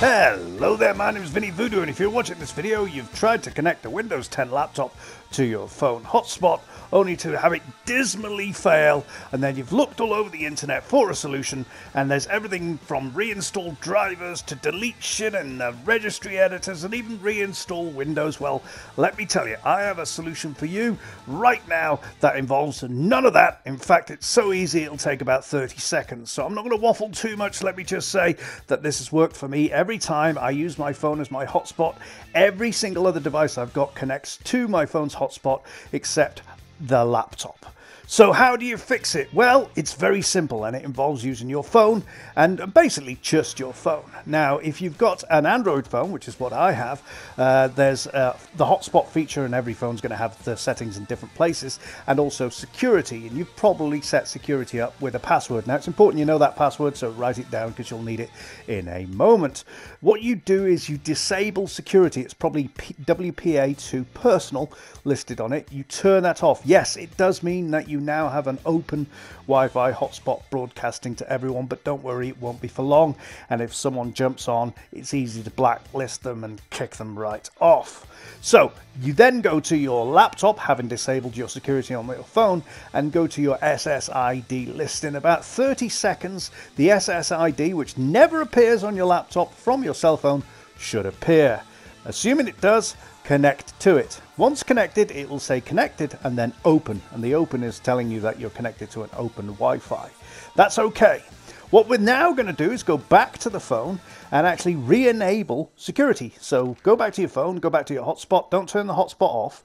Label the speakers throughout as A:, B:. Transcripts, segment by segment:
A: Hello there, my name is Vynny Voodoo, and if you're watching this video, you've tried to connect a Windows 10 laptop to your phone hotspot, only to have it dismally fail, and then you've looked all over the internet for a solution, and there's everything from reinstall drivers to delete shit and uh, registry editors, and even reinstall Windows. Well, let me tell you, I have a solution for you right now that involves none of that. In fact, it's so easy it'll take about 30 seconds. So I'm not going to waffle too much. Let me just say that this has worked for me every time use my phone as my hotspot. Every single other device I've got connects to my phone's hotspot except the laptop. So, how do you fix it? Well, it's very simple and it involves using your phone and basically just your phone. Now, if you've got an Android phone, which is what I have, uh, there's uh, the hotspot feature, and every phone's going to have the settings in different places, and also security. And you've probably set security up with a password. Now, it's important you know that password, so write it down because you'll need it in a moment. What you do is you disable security. It's probably P- WPA2 personal listed on it. You turn that off. Yes, it does mean that you you now have an open Wi Fi hotspot broadcasting to everyone, but don't worry, it won't be for long. And if someone jumps on, it's easy to blacklist them and kick them right off. So you then go to your laptop, having disabled your security on your phone, and go to your SSID list. In about 30 seconds, the SSID, which never appears on your laptop from your cell phone, should appear. Assuming it does, connect to it. Once connected, it will say connected and then open. And the open is telling you that you're connected to an open Wi Fi. That's okay. What we're now going to do is go back to the phone and actually re enable security. So go back to your phone, go back to your hotspot, don't turn the hotspot off,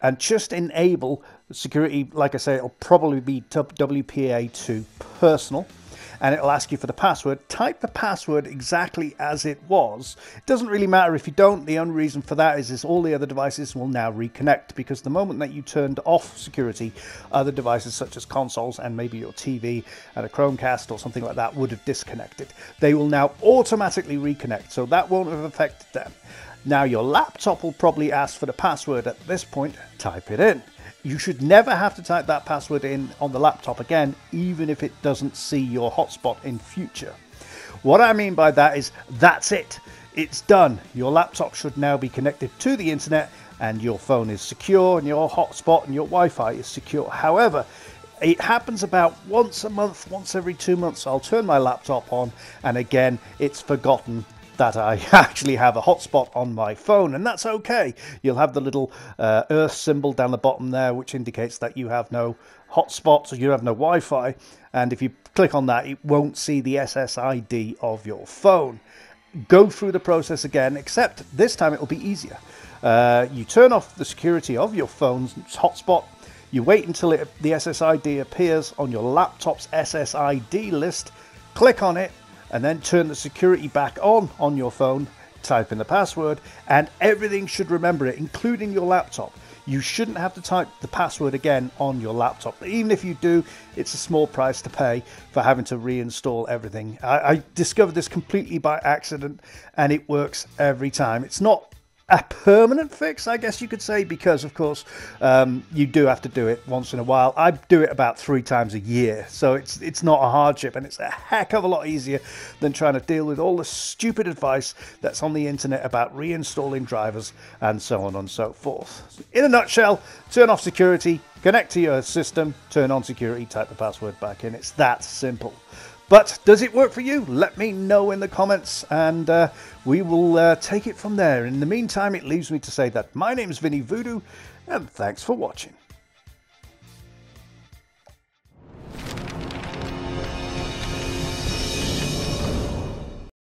A: and just enable security. Like I say, it'll probably be WPA2 personal and it'll ask you for the password. Type the password exactly as it was. It doesn't really matter if you don't. The only reason for that is, is all the other devices will now reconnect because the moment that you turned off security, other devices such as consoles and maybe your TV and a Chromecast or something like that would have disconnected. They will now automatically reconnect, so that won't have affected them. Now, your laptop will probably ask for the password at this point. Type it in. You should never have to type that password in on the laptop again, even if it doesn't see your hotspot in future. What I mean by that is that's it. It's done. Your laptop should now be connected to the internet and your phone is secure and your hotspot and your Wi-Fi is secure. However, it happens about once a month, once every two months. I'll turn my laptop on and again, it's forgotten that I actually have a hotspot on my phone, and that's okay. You'll have the little uh, Earth symbol down the bottom there, which indicates that you have no hotspot, or you have no Wi Fi. And if you click on that, it won't see the SSID of your phone. Go through the process again, except this time it'll be easier. Uh, you turn off the security of your phone's hotspot. You wait until it, the SSID appears on your laptop's SSID list. Click on it, and then turn the security back on on your phone, type in the password, and everything should remember it, including your laptop. You shouldn't have to type the password again on your laptop. Even if you do, it's a small price to pay for having to reinstall everything. I, I discovered this completely by accident and it works every time. It's not a permanent fix, I guess you could say, because of course um, you do have to do it once in a while. I do it about three times a year, so it's it's not a hardship, and it's a heck of a lot easier than trying to deal with all the stupid advice that's on the internet about reinstalling drivers and so on and so forth. In a nutshell, turn off security, connect to your system, turn on security, type the password back in. It's that simple. But does it work for you? Let me know in the comments and uh, we will uh, take it from there. In the meantime, it leaves me to say that my name is Vynny Voodoo and thanks for watching.